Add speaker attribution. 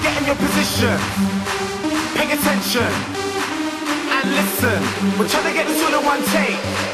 Speaker 1: Get in your position. Pay attention and listen. We're trying to get this all in one take.